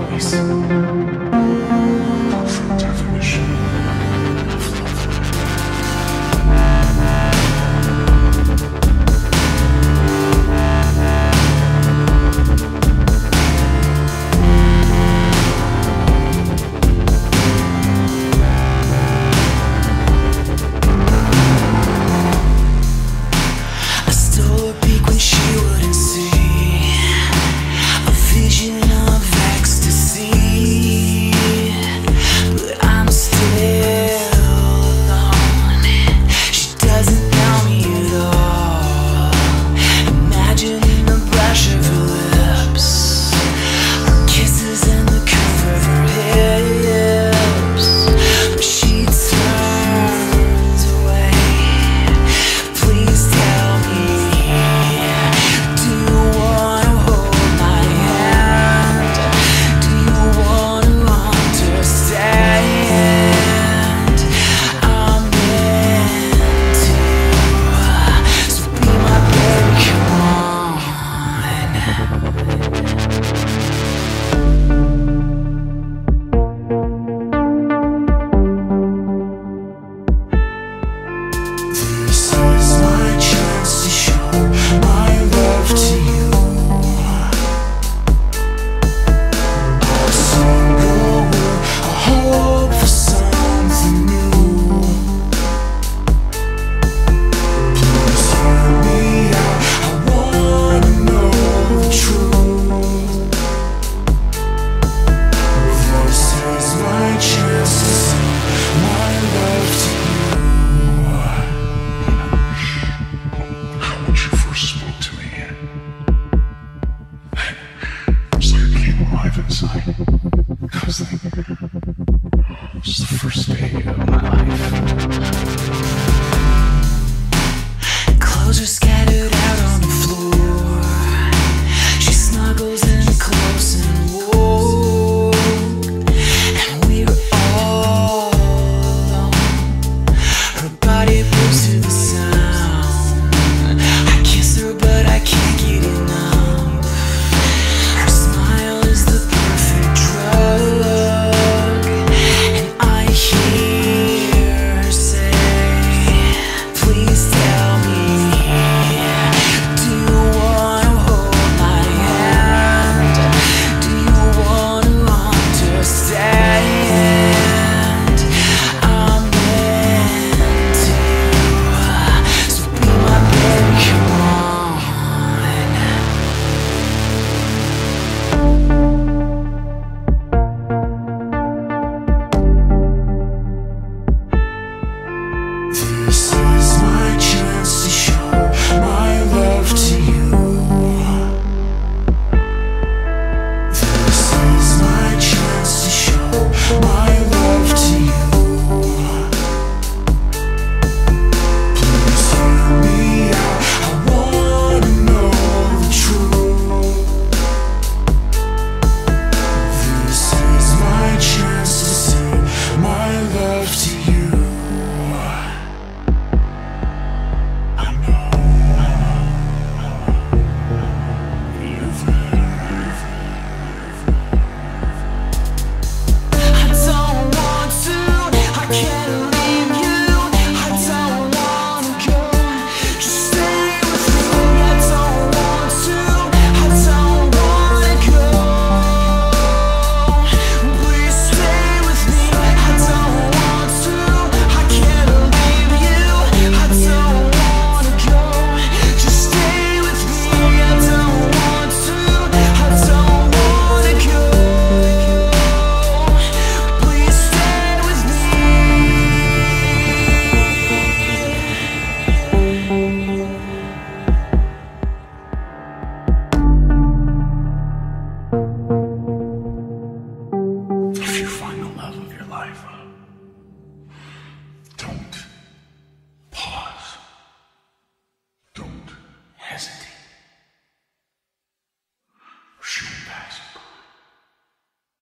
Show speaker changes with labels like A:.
A: always. It was like, this is the first day of my life.